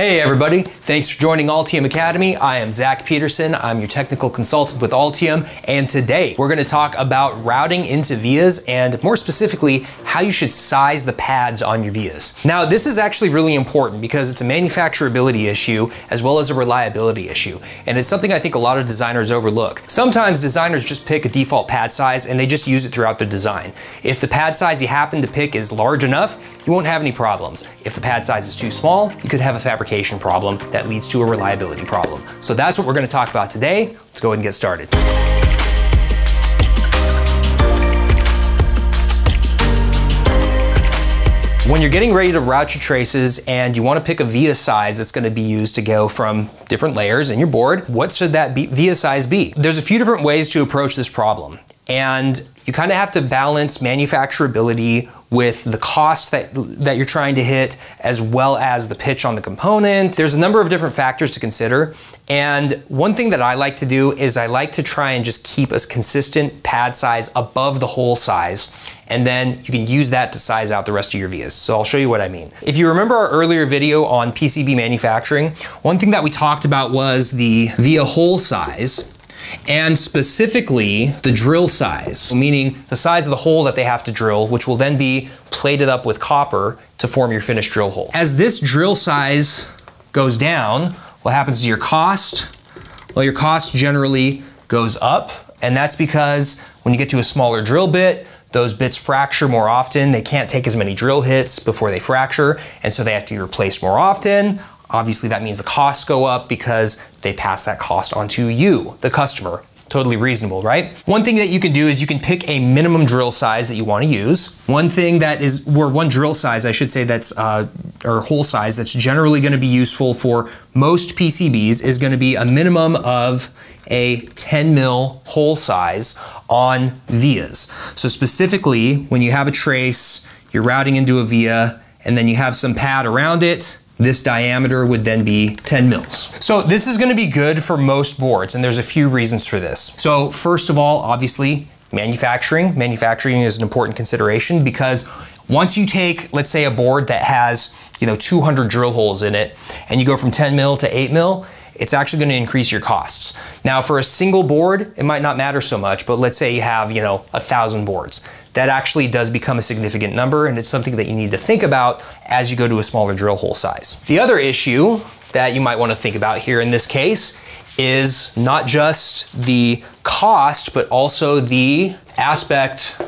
Hey everybody, thanks for joining Altium Academy. I am Zach Peterson. I'm your technical consultant with Altium, and today we're going to talk about routing into vias and more specifically, how you should size the pads on your vias. Now, this is actually really important because it's a manufacturability issue as well as a reliability issue, and it's something I think a lot of designers overlook. Sometimes designers just pick a default pad size and they just use it throughout the design. If the pad size you happen to pick is large enough, you won't have any problems. If the pad size is too small, you could have a fabrication problem that leads to a reliability problem. So that's what we're gonna talk about today. Let's go ahead and get started. When you're getting ready to route your traces and you want to pick a via size that's going to be used to go from different layers in your board, what should that be, via size be? There's a few different ways to approach this problem. And you kind of have to balance manufacturability with the cost that, that you're trying to hit, as well as the pitch on the component. There's a number of different factors to consider. And one thing that I like to do is I like to try and just keep a consistent pad size above the hole size. And then you can use that to size out the rest of your vias. So I'll show you what I mean. If you remember our earlier video on PCB manufacturing, one thing that we talked about was the via hole size and specifically the drill size, meaning the size of the hole that they have to drill, which will then be plated up with copper to form your finished drill hole. As this drill size goes down, what happens to your cost? Well, your cost generally goes up, and that's because when you get to a smaller drill bit, those bits fracture more often. They can't take as many drill hits before they fracture, and so they have to be replaced more often. Obviously, that means the costs go up because they pass that cost on to you, the customer. Totally reasonable, right? One thing that you can do is you can pick a minimum drill size that you want to use. One thing that is, or one drill size, I should say, that's, uh, or hole size that's generally going to be useful for most PCBs is going to be a minimum of a 10 mil hole size on vias. So specifically, when you have a trace, you're routing into a via, and then you have some pad around it, this diameter would then be 10 mils. So this is gonna be good for most boards, and there's a few reasons for this. So first of all, obviously, manufacturing. Manufacturing is an important consideration because once you take, let's say, a board that has, you know, 200 drill holes in it, and you go from 10 mil to 8 mil, it's actually going to increase your costs. Now, for a single board, it might not matter so much, but let's say you have, you know, a thousand boards that actually does become a significant number and it's something that you need to think about as you go to a smaller drill hole size. The other issue that you might want to think about here in this case is not just the cost, but also the aspect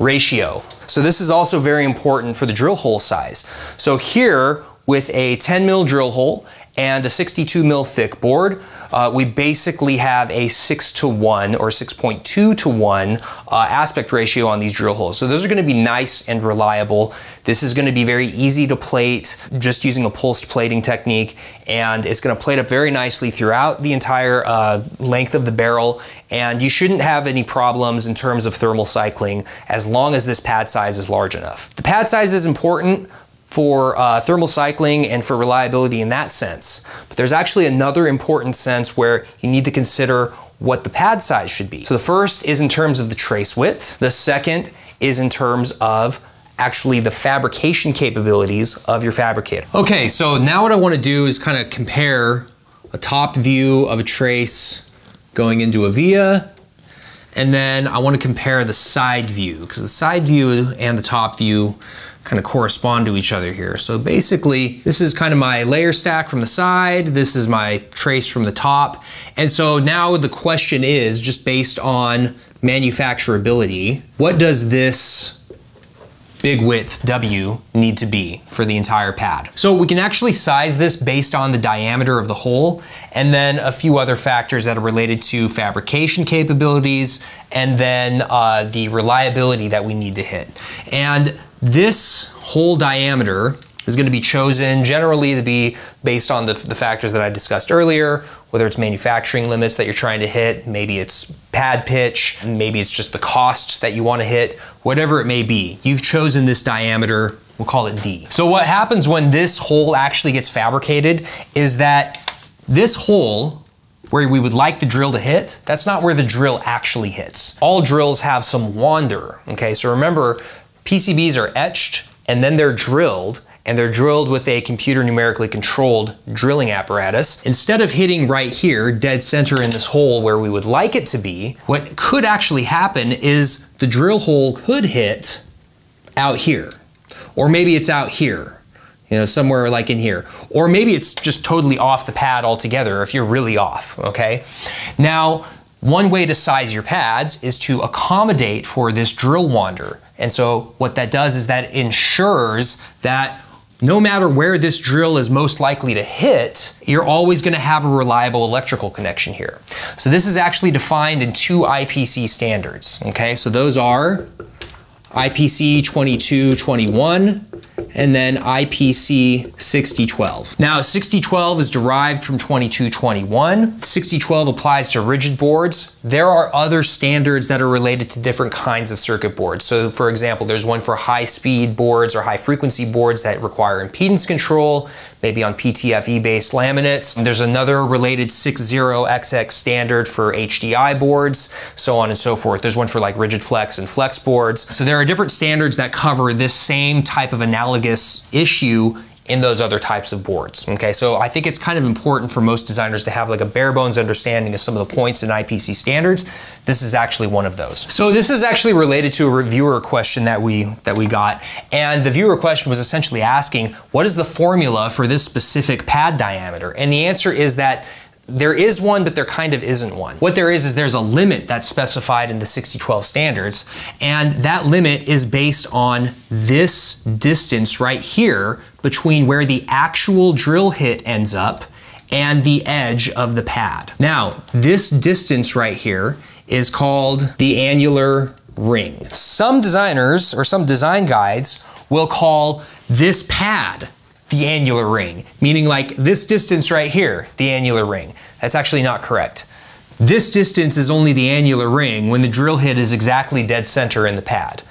ratio. So this is also very important for the drill hole size. So here with a 10 mil drill hole and a 62 mil thick board, uh, we basically have a 6 to 1 or 6.2 to 1 uh, aspect ratio on these drill holes. So those are going to be nice and reliable. This is going to be very easy to plate just using a pulsed plating technique and it's going to plate up very nicely throughout the entire uh, length of the barrel and you shouldn't have any problems in terms of thermal cycling as long as this pad size is large enough. The pad size is important for uh, thermal cycling and for reliability in that sense. But there's actually another important sense where you need to consider what the pad size should be. So the first is in terms of the trace width. The second is in terms of actually the fabrication capabilities of your fabricator. Okay, so now what I want to do is kind of compare a top view of a trace going into a via and then I want to compare the side view because the side view and the top view kind of correspond to each other here. So basically, this is kind of my layer stack from the side, this is my trace from the top. And so now the question is, just based on manufacturability, what does this big width W need to be for the entire pad. So we can actually size this based on the diameter of the hole and then a few other factors that are related to fabrication capabilities and then uh, the reliability that we need to hit. And this hole diameter is going to be chosen generally to be based on the, the factors that I discussed earlier, whether it's manufacturing limits that you're trying to hit, maybe it's pad pitch, maybe it's just the cost that you want to hit, whatever it may be. You've chosen this diameter, we'll call it D. So what happens when this hole actually gets fabricated is that this hole where we would like the drill to hit, that's not where the drill actually hits. All drills have some wander, okay? So remember, PCBs are etched and then they're drilled and they're drilled with a computer numerically controlled drilling apparatus. Instead of hitting right here, dead center in this hole where we would like it to be, what could actually happen is the drill hole could hit out here. Or maybe it's out here, you know, somewhere like in here. Or maybe it's just totally off the pad altogether if you're really off, okay? Now, one way to size your pads is to accommodate for this drill wander. And so what that does is that ensures that no matter where this drill is most likely to hit, you're always going to have a reliable electrical connection here. So this is actually defined in two IPC standards. Okay, so those are IPC 2221 and then IPC 6012. Now 6012 is derived from 2221. 6012 applies to rigid boards. There are other standards that are related to different kinds of circuit boards. So for example, there's one for high speed boards or high frequency boards that require impedance control maybe on PTFE based laminates. There's another related 60XX standard for HDI boards, so on and so forth. There's one for like rigid flex and flex boards. So there are different standards that cover this same type of analogous issue in those other types of boards. Okay, so I think it's kind of important for most designers to have like a bare bones understanding of some of the points in IPC standards. This is actually one of those. So this is actually related to a reviewer question that we that we got, and the viewer question was essentially asking, what is the formula for this specific pad diameter? And the answer is that there is one, but there kind of isn't one. What there is is there's a limit that's specified in the 6012 standards, and that limit is based on this distance right here between where the actual drill hit ends up and the edge of the pad. Now, this distance right here is called the annular ring. Some designers or some design guides will call this pad the annular ring, meaning like this distance right here, the annular ring. That's actually not correct. This distance is only the annular ring when the drill hit is exactly dead center in the pad.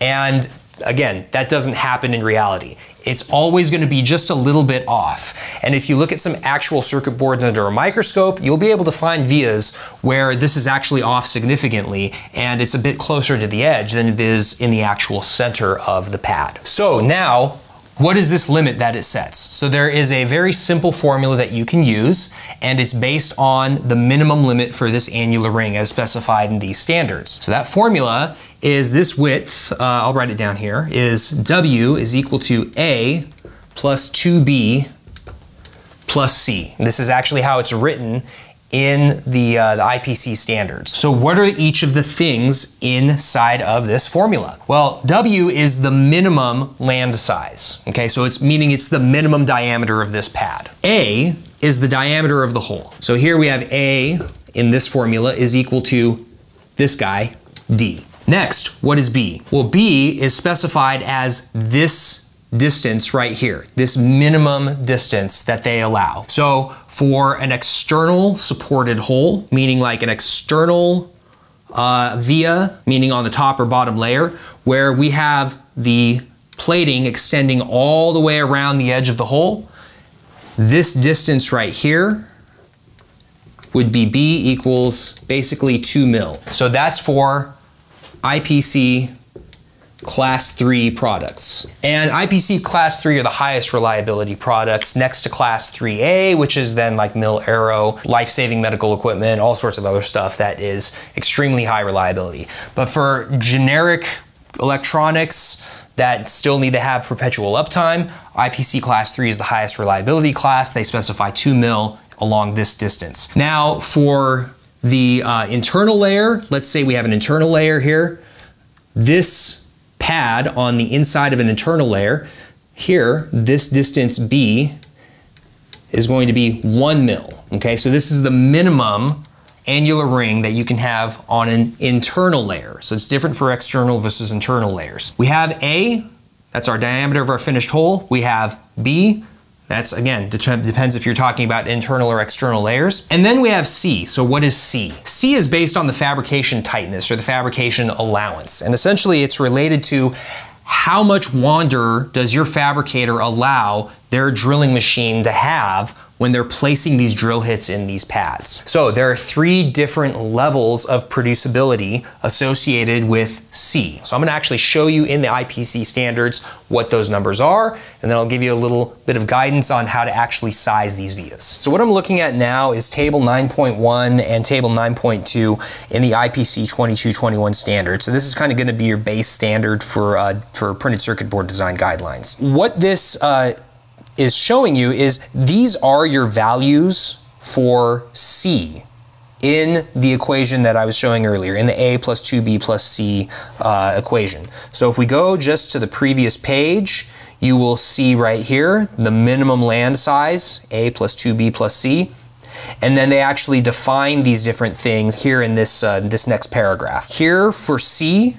And again, that doesn't happen in reality. It's always going to be just a little bit off. And if you look at some actual circuit boards under a microscope, you'll be able to find vias where this is actually off significantly and it's a bit closer to the edge than it is in the actual center of the pad. So now what is this limit that it sets? So there is a very simple formula that you can use, and it's based on the minimum limit for this annular ring as specified in these standards. So that formula is this width, uh, I'll write it down here, is W is equal to A plus 2B plus C. This is actually how it's written in the, uh, the IPC standards. So what are each of the things inside of this formula? Well, W is the minimum land size. Okay, so it's meaning it's the minimum diameter of this pad. A is the diameter of the hole. So here we have A in this formula is equal to this guy, D. Next, what is B? Well, B is specified as this distance right here, this minimum distance that they allow. So for an external supported hole, meaning like an external uh, via, meaning on the top or bottom layer, where we have the plating extending all the way around the edge of the hole, this distance right here would be B equals basically 2 mil. So that's for IPC class 3 products. And IPC class 3 are the highest reliability products next to class 3A, which is then like Mil-Aero, life-saving medical equipment, all sorts of other stuff that is extremely high reliability. But for generic electronics that still need to have perpetual uptime, IPC class 3 is the highest reliability class. They specify 2 mil along this distance. Now for the uh, internal layer, let's say we have an internal layer here. This pad on the inside of an internal layer. Here, this distance B is going to be one mil. Okay, so this is the minimum annular ring that you can have on an internal layer. So it's different for external versus internal layers. We have A, that's our diameter of our finished hole. We have B, that's again, depends if you're talking about internal or external layers. And then we have C. So what is C? C is based on the fabrication tightness or the fabrication allowance. And essentially it's related to how much wander does your fabricator allow their drilling machine to have when they're placing these drill hits in these pads. So there are three different levels of producibility associated with C. So I'm gonna actually show you in the IPC standards what those numbers are, and then I'll give you a little bit of guidance on how to actually size these vias. So what I'm looking at now is table 9.1 and table 9.2 in the IPC 2221 standard. So this is kind of gonna be your base standard for, uh, for printed circuit board design guidelines. What this uh, is showing you is these are your values for C in the equation that I was showing earlier, in the A plus 2B plus C uh, equation. So if we go just to the previous page, you will see right here the minimum land size, A plus 2B plus C. And then they actually define these different things here in this, uh, this next paragraph. Here for C,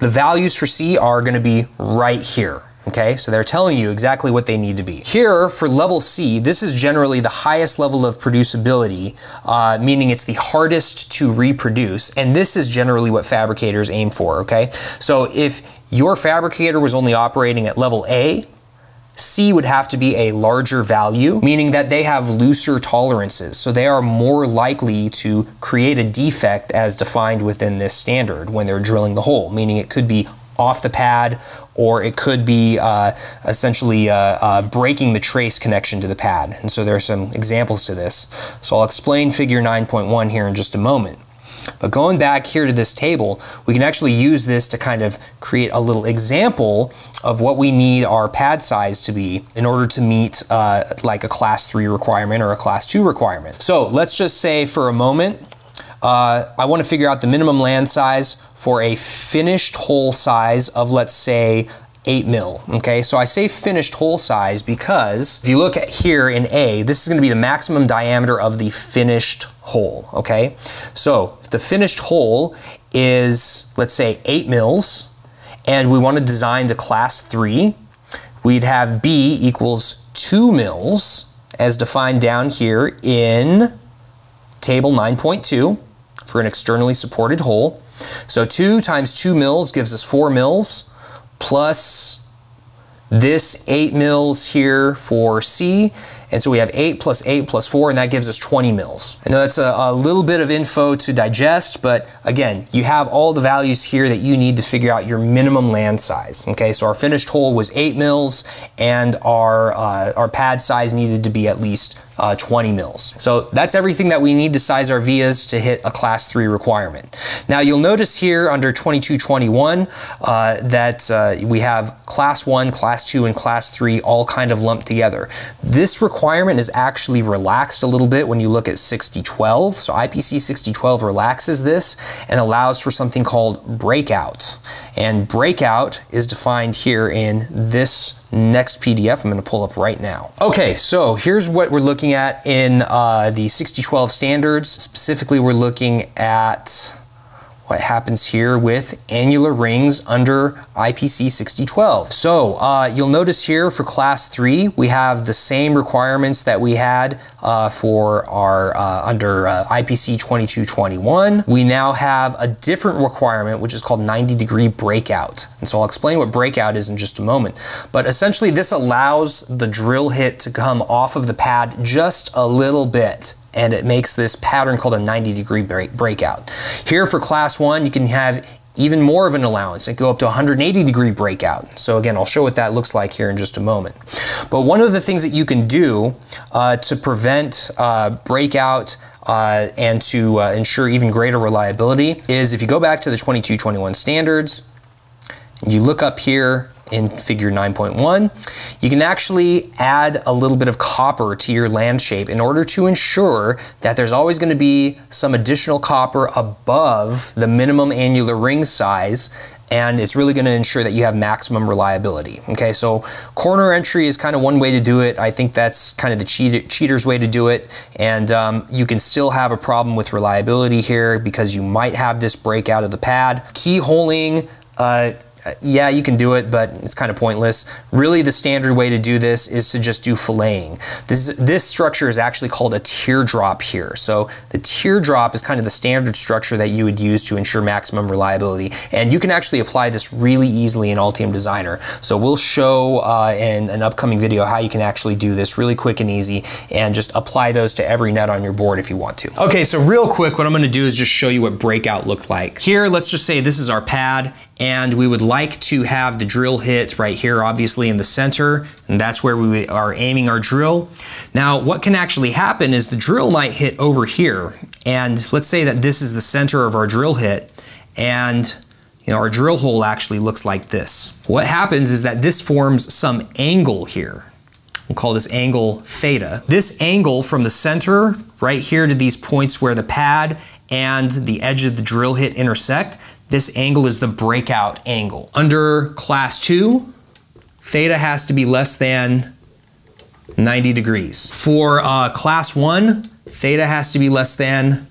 the values for C are going to be right here. Okay, so they're telling you exactly what they need to be. Here, for level C, this is generally the highest level of producibility, uh, meaning it's the hardest to reproduce, and this is generally what fabricators aim for, okay? So if your fabricator was only operating at level A, C would have to be a larger value, meaning that they have looser tolerances. So they are more likely to create a defect as defined within this standard when they're drilling the hole, meaning it could be off the pad, or it could be uh, essentially uh, uh, breaking the trace connection to the pad. And so there are some examples to this. So I'll explain figure 9.1 here in just a moment. But going back here to this table, we can actually use this to kind of create a little example of what we need our pad size to be in order to meet uh, like a class 3 requirement or a class 2 requirement. So let's just say for a moment uh, I want to figure out the minimum land size for a finished hole size of, let's say, 8 mil. Okay, so I say finished hole size because if you look at here in A, this is going to be the maximum diameter of the finished hole. Okay, so if the finished hole is, let's say, 8 mils, and we want to design to class 3. We'd have B equals 2 mils as defined down here in table 9.2 for an externally supported hole. So 2 times 2 mils gives us 4 mils plus this 8 mils here for C. And so we have 8 plus 8 plus 4, and that gives us 20 mils. I know that's a, a, little bit of info to digest, but again, you have all the values here that you need to figure out your minimum land size. Okay, so our finished hole was 8 mils, and our, uh, our pad size needed to be at least uh, 20 mils. So that's everything that we need to size our vias to hit a class 3 requirement. Now you'll notice here under 2221 uh, that uh, we have class 1, class 2, and class 3 all kind of lumped together. This requirement is actually relaxed a little bit when you look at 6012. So IPC 6012 relaxes this and allows for something called breakout. And breakout is defined here in this next PDF I'm going to pull up right now. Okay, so here's what we're looking at in uh, the 6012 standards. Specifically, we're looking at what happens here with annular rings under IPC 6012. So uh, you'll notice here for class 3 we have the same requirements that we had uh, for our uh, under uh, IPC 2221. We now have a different requirement which is called 90 degree breakout. And so I'll explain what breakout is in just a moment. But essentially this allows the drill hit to come off of the pad just a little bit and it makes this pattern called a 90 degree break breakout. Here for class one, you can have even more of an allowance. It go up to 180 degree breakout. So again, I'll show what that looks like here in just a moment. But one of the things that you can do uh, to prevent uh, breakout uh, and to uh, ensure even greater reliability is if you go back to the 2221 standards, you look up here in figure 9.1, you can actually add a little bit of copper to your land shape in order to ensure that there's always going to be some additional copper above the minimum annular ring size and it's really going to ensure that you have maximum reliability. Okay, so corner entry is kind of one way to do it. I think that's kind of the cheat cheater's way to do it, and um, you can still have a problem with reliability here because you might have this breakout of the pad. Keyholing uh, yeah, you can do it, but it's kind of pointless. Really, the standard way to do this is to just do filleting. This, this structure is actually called a teardrop here. So the teardrop is kind of the standard structure that you would use to ensure maximum reliability. And you can actually apply this really easily in Altium Designer. So we'll show uh, in an upcoming video how you can actually do this really quick and easy and just apply those to every net on your board if you want to. Okay, so real quick, what I'm gonna do is just show you what breakout looked like. Here, let's just say this is our pad and we would like to have the drill hit right here obviously in the center and that's where we are aiming our drill. Now what can actually happen is the drill might hit over here and let's say that this is the center of our drill hit and you know, our drill hole actually looks like this. What happens is that this forms some angle here. We'll call this angle theta. This angle from the center right here to these points where the pad and the edge of the drill hit intersect, this angle is the breakout angle. Under class 2, theta has to be less than 90 degrees. For uh, class 1, theta has to be less than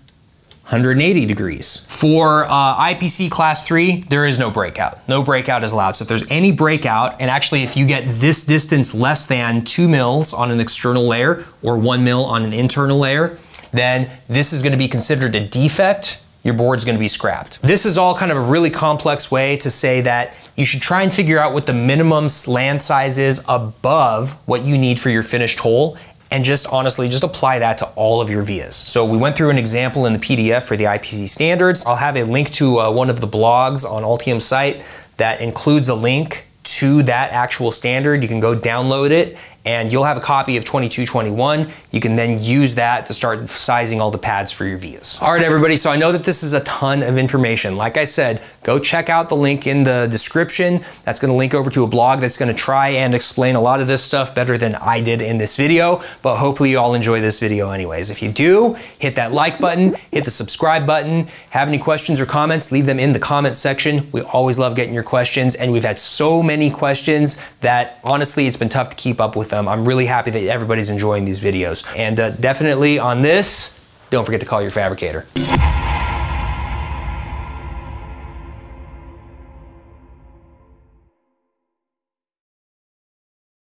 180 degrees. For uh, IPC class 3, there is no breakout. No breakout is allowed. So if there's any breakout, and actually if you get this distance less than 2 mils on an external layer or 1 mil on an internal layer, then this is going to be considered a defect your board's gonna be scrapped. This is all kind of a really complex way to say that you should try and figure out what the minimum land size is above what you need for your finished hole and just honestly just apply that to all of your vias. So we went through an example in the PDF for the IPC standards. I'll have a link to uh, one of the blogs on Altium site that includes a link to that actual standard. You can go download it and you'll have a copy of 2221. You can then use that to start sizing all the pads for your vias. All right, everybody, so I know that this is a ton of information. Like I said, go check out the link in the description. That's gonna link over to a blog that's gonna try and explain a lot of this stuff better than I did in this video, but hopefully you all enjoy this video anyways. If you do, hit that like button, hit the subscribe button. Have any questions or comments, leave them in the comment section. We always love getting your questions, and we've had so many questions that honestly, it's been tough to keep up with them I'm really happy that everybody's enjoying these videos. And uh, definitely on this, don't forget to call your fabricator.